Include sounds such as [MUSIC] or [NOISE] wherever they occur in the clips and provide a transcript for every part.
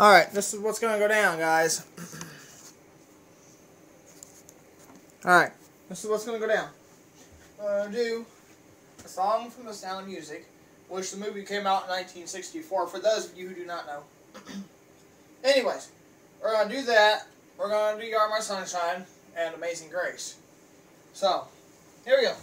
Alright, this is what's going to go down, guys. [CLEARS THROAT] Alright, this is what's going to go down. I'm going to do a song from The Sound Music, which the movie came out in 1964, for those of you who do not know. [CLEARS THROAT] Anyways, we're going to do that. We're going to do You Are My Sunshine and Amazing Grace. So, here we go.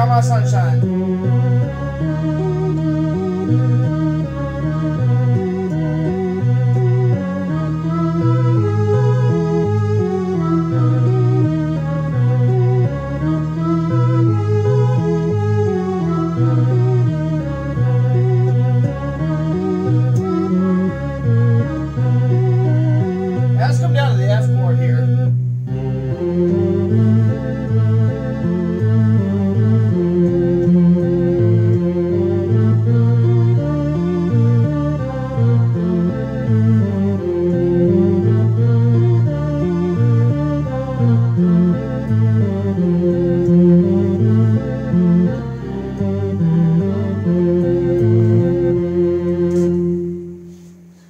You're my sunshine.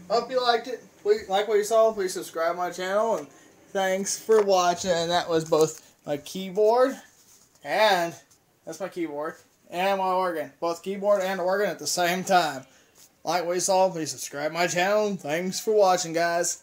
Hope you liked it. Please like what you saw. Please subscribe my channel and thanks for watching. And that was both my keyboard and that's my keyboard and my organ. Both keyboard and organ at the same time. Like what you saw. Please subscribe my channel. Thanks for watching, guys.